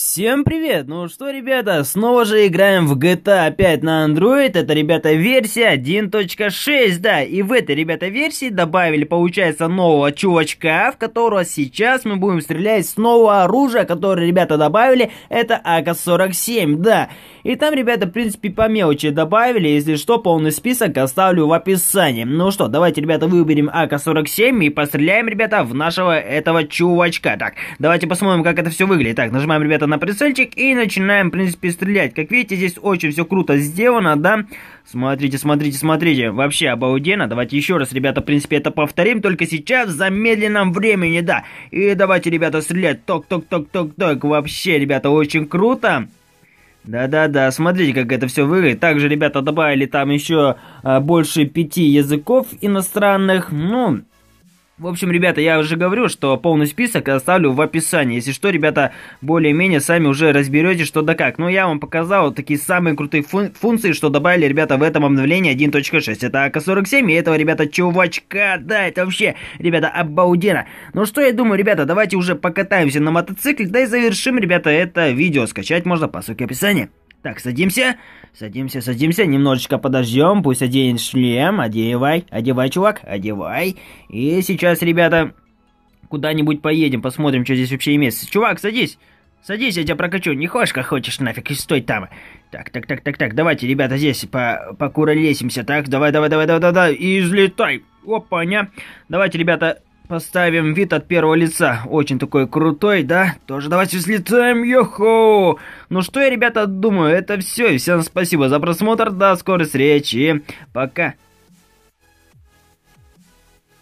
Всем привет! Ну что, ребята, снова же играем в GTA 5 на Android. Это, ребята, версия 1.6, да. И в этой, ребята, версии добавили, получается, нового чувачка, в которого сейчас мы будем стрелять с нового оружия, которое, ребята, добавили. Это АК-47, да. И там, ребята, в принципе, по мелочи добавили. Если что, полный список оставлю в описании. Ну что, давайте, ребята, выберем АК-47 и постреляем, ребята, в нашего этого чувачка. Так, давайте посмотрим, как это все выглядит. Так, нажимаем, ребята, на прицельчик и начинаем, в принципе, стрелять. Как видите, здесь очень все круто сделано, да? Смотрите, смотрите, смотрите. Вообще обалденно. Давайте еще раз, ребята, в принципе, это повторим, только сейчас в замедленном времени, да. И давайте, ребята, стрелять. Ток-ток-ток-ток-ток. Вообще, ребята, очень круто. Да-да-да, смотрите, как это все выглядит. Также ребята добавили там еще а, больше пяти языков иностранных. Ну, в общем, ребята, я уже говорю, что полный список оставлю в описании. Если что, ребята, более-менее сами уже разберете, что да как. Но я вам показал такие самые крутые фун функции, что добавили, ребята, в этом обновлении 1.6. Это АК-47 и этого, ребята, чувачка. Да, это вообще, ребята, обалденно. Ну что я думаю, ребята, давайте уже покатаемся на мотоцикле, да и завершим, ребята, это видео. Скачать можно по ссылке в описании. Так, садимся. Садимся, садимся, немножечко подождем, пусть оденет шлем, одевай, одевай, чувак, одевай. И сейчас, ребята, куда-нибудь поедем, посмотрим, что здесь вообще имеется. Чувак, садись, садись, я тебя прокачу, не хочешь, как хочешь, нафиг, и стой там. Так, так, так, так, так, давайте, ребята, здесь по покуролесимся, так, давай, давай, давай, давай, давай, давай, и излетай. Опа, не. Давайте, ребята, Поставим вид от первого лица. Очень такой крутой, да? Тоже давайте взлетаем, йоху! Ну что я, ребята, думаю, это все. Всем спасибо за просмотр, до скорой встречи. Пока.